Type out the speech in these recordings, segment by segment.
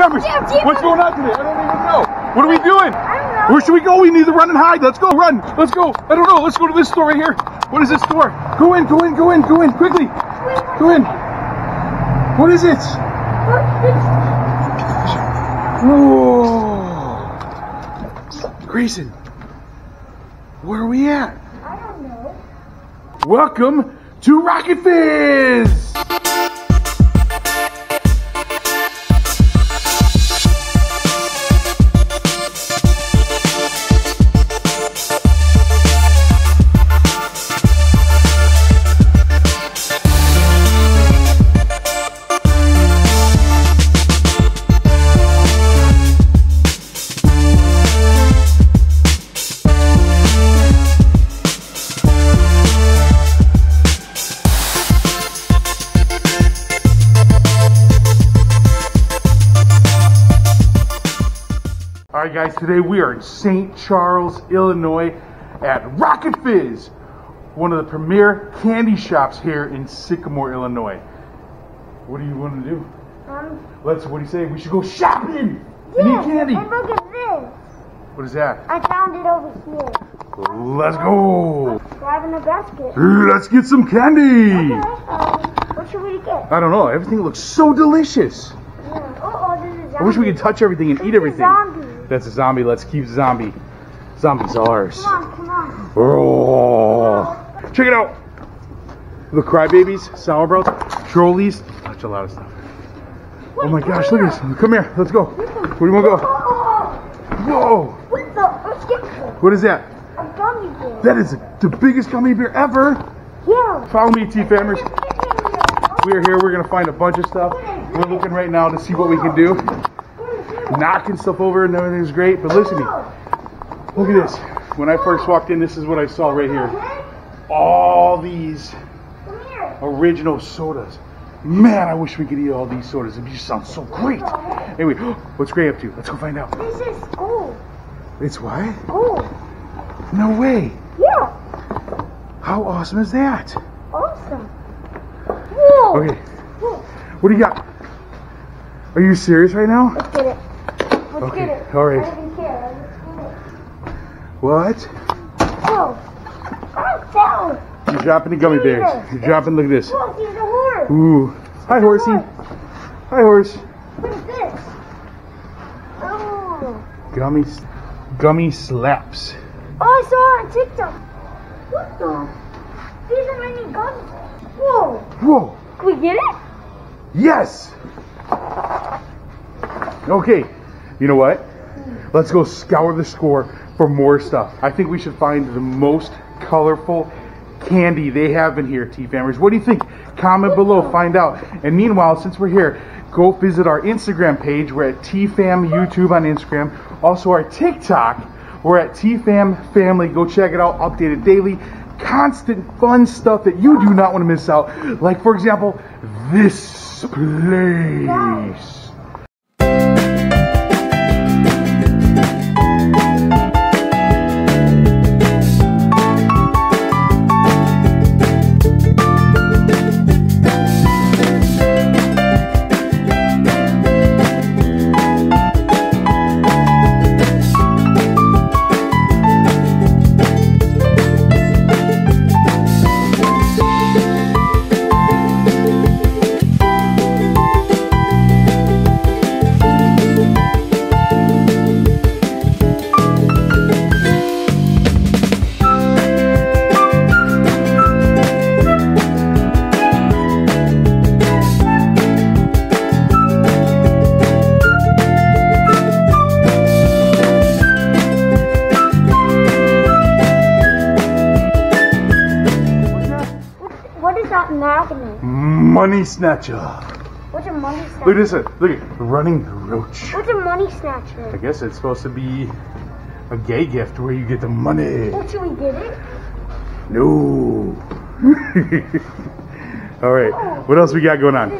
Jim, Jim. what's going on today? I don't even know. What are we doing? I don't know. Where should we go? We need to run and hide. Let's go, run. Let's go. I don't know. Let's go to this store right here. What is this store? Go in, go in, go in, go in, quickly. Go in. What is it? Whoa. Grayson, where are we at? I don't know. Welcome to Rocket Fizz! All right, guys, today we are in St. Charles, Illinois at Rocket Fizz, one of the premier candy shops here in Sycamore, Illinois. What do you want to do? Um, Let's, what do you say? We should go shopping! Yeah, candy! And look at this. What is that? I found it over here. Let's go! Grab in the basket. Let's get some candy! Okay. Um, what should we get? I don't know, everything looks so delicious. Yeah. Oh, oh, I wish we could touch everything and eat everything. That's a zombie. Let's keep zombie. Zombie's ours. Come on, come on. Oh. Check it out. The crybabies, sauerbrauts, trolleys. Touch a lot of stuff. Oh my gosh, look at this. Come here. Let's go. Where do you want to go? Whoa. what the? Let's get this. What is that? A gummy bear. That is the biggest gummy bear ever. Yeah. Follow me, T Famers. We are here. We're going to find a bunch of stuff. We're looking right now to see what we can do. Knocking stuff over and everything's great. But listen to me. Look at this. When I first walked in, this is what I saw right here. All these original sodas. Man, I wish we could eat all these sodas. It just sounds so great. Anyway, what's Gray up to? Let's go find out. This is gold. It's what? Gold. No way. Yeah. How awesome is that? Awesome. Whoa. Okay, what do you got? Are you serious right now? Let's get it. Okay, get all right. I don't care. What? get it. Oh, I'm down. You're dropping the gummy bears. You're dropping, look at this. Look, here's a horse. Ooh. Hi, horsey. Hi, horse. What is this? Oh. Gummy, gummy slaps. Oh, I saw it on TikTok. What the? These are my new gummies. Whoa. Whoa. Can we get it? Yes. Okay. You know what? Let's go scour the score for more stuff. I think we should find the most colorful candy they have in here, T Famers. What do you think? Comment below, find out. And meanwhile, since we're here, go visit our Instagram page. We're at TFam YouTube on Instagram. Also our TikTok. We're at TFam Family. Go check it out. Updated daily. Constant fun stuff that you do not want to miss out. Like, for example, this place. Money snatcher. What's a money Look at this. Look at running roach. What's a money snatcher? I guess it's supposed to be a gay gift where you get the money. What should we get it? No. All right. Oh. What else we got going on?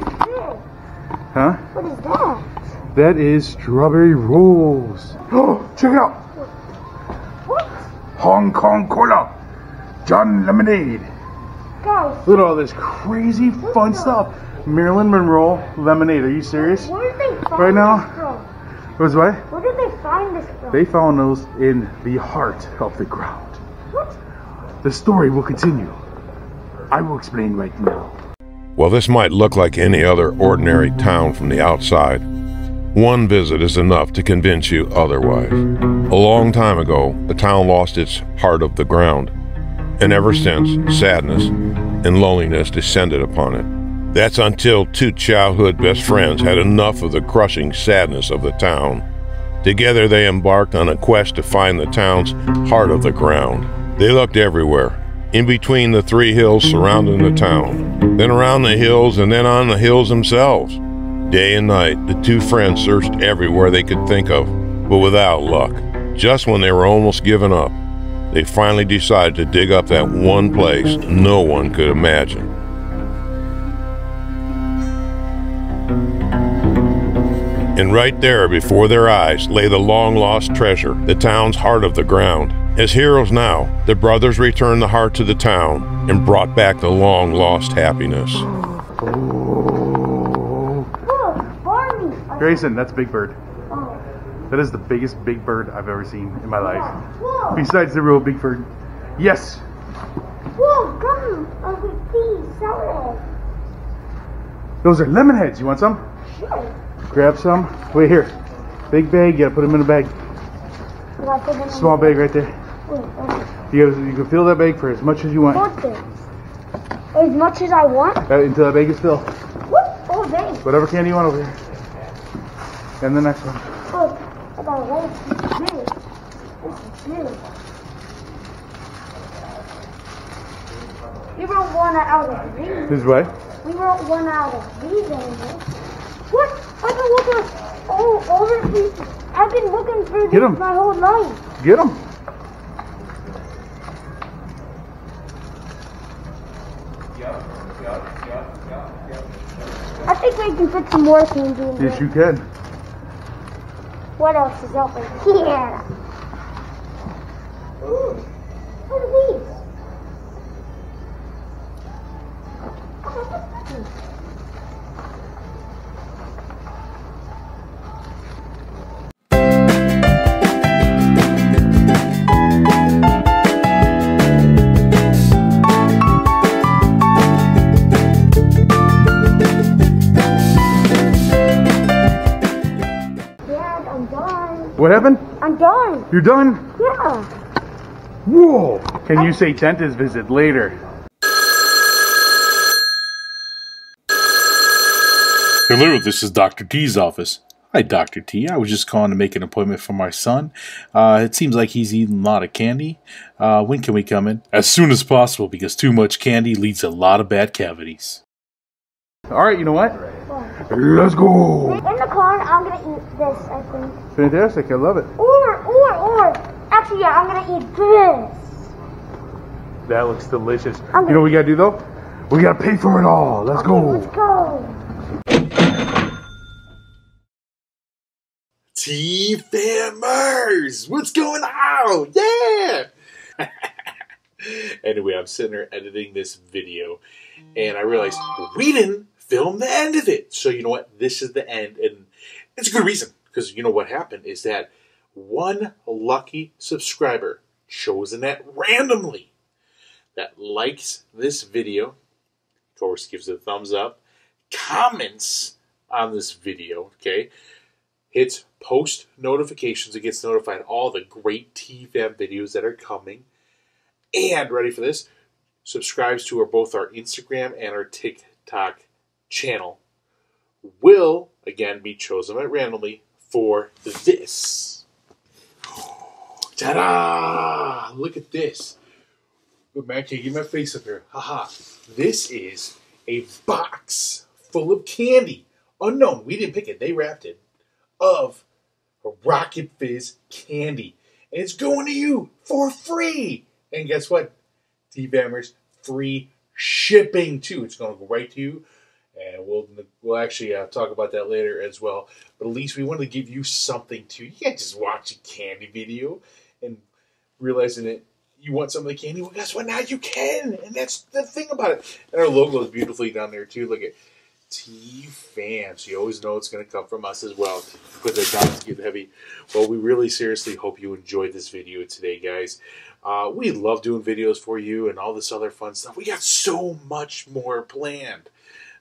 Huh? What is that? That is strawberry rolls. Oh, check it out. What? Hong Kong Cola. John Lemonade. Guys, Look at all this crazy fun stuff. Marilyn Monroe lemonade. Are you serious? where did they find Right now? this from? Was what? Where did they find this from? They found those in the heart of the ground. What? The story will continue. I will explain right now. While this might look like any other ordinary town from the outside, one visit is enough to convince you otherwise. A long time ago, the town lost its heart of the ground, and ever since, sadness and loneliness descended upon it. That's until two childhood best friends had enough of the crushing sadness of the town. Together, they embarked on a quest to find the town's heart of the ground. They looked everywhere, in between the three hills surrounding the town, then around the hills, and then on the hills themselves. Day and night, the two friends searched everywhere they could think of, but without luck. Just when they were almost giving up, they finally decided to dig up that one place no one could imagine. And right there before their eyes lay the long lost treasure, the town's heart of the ground. As heroes now, the brothers returned the heart to the town and brought back the long lost happiness. Oh. Grayson, that's Big Bird. That is the biggest Big Bird I've ever seen in my life. Whoa. Besides the real Big Bird. Yes. Whoa, come. Uncle Steve, sell Those are lemon heads. You want some? Sure. Grab some. Wait here. Big bag. You gotta put them in a bag. I gotta put them in Small bag right there. You gotta, you can fill that bag for as much as you want. As much as I want? Uh, until that bag is filled. What? Oh. Whatever candy you want over here. And the next one. I got a lot of big. This is big. We wrote one out of these. This way. We wrote one out of these. What? I've been looking all over. I've been looking for Get these my whole life. Get them. I think we can put some more candy in Yes, there. you can. What else is over here? Ooh, what are these? What happened? I'm done. You're done? Yeah. Whoa. Can you say dentist visit later? Hello, this is Dr. T's office. Hi, Dr. T. I was just calling to make an appointment for my son. Uh, it seems like he's eating a lot of candy. Uh, when can we come in? As soon as possible, because too much candy leads to a lot of bad cavities. All right, you know what? Let's go. In the car, I'm gonna eat this, I think. Fantastic. I love it. Or, or, or. Actually, yeah, I'm gonna eat this. That looks delicious. I'm You know what we gotta do though? We gotta pay for it all. Let's Okay, go. let's go. T Famers! What's going on? Yeah! anyway, I'm sitting there editing this video, and I realized we didn't film the end of it. So, you know what? This is the end, and it's a good reason. Because, you know, what happened is that one lucky subscriber, chosen at randomly, that likes this video, of course, gives a thumbs up, comments on this video, okay? hits post notifications. It gets notified all the great TFAM videos that are coming. And ready for this? Subscribes to our, both our Instagram and our TikTok channel. Will again be chosen at randomly for this. Ta-da! Look at this. Good man, can you get my face up here? Haha. This is a box full of candy. Unknown. We didn't pick it. They wrapped it of Rocket Fizz candy. And it's going to you for free. And guess what? T Famers, free shipping too. It's going to go right to you. And we'll we'll actually uh, talk about that later as well. But at least we want to give you something too. You can't just watch a candy video and realizing that you want some of the candy. Well, guess what? Now you can, and that's the thing about it. And our logo is beautifully down there too. Look at T fam. So you always know it's going to come from us as well. Put the down to get heavy. Well, we really seriously hope you enjoyed this video today, guys. Uh, we love doing videos for you and all this other fun stuff. We got so much more planned.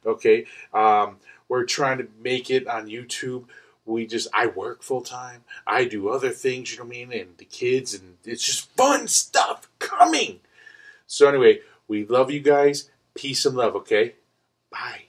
Okay, um, we're trying to make it on YouTube. We just I work full time. I do other things, you know what I mean, and the kids, and it's just fun stuff coming. So anyway, we love you guys. Peace and love. Okay, bye.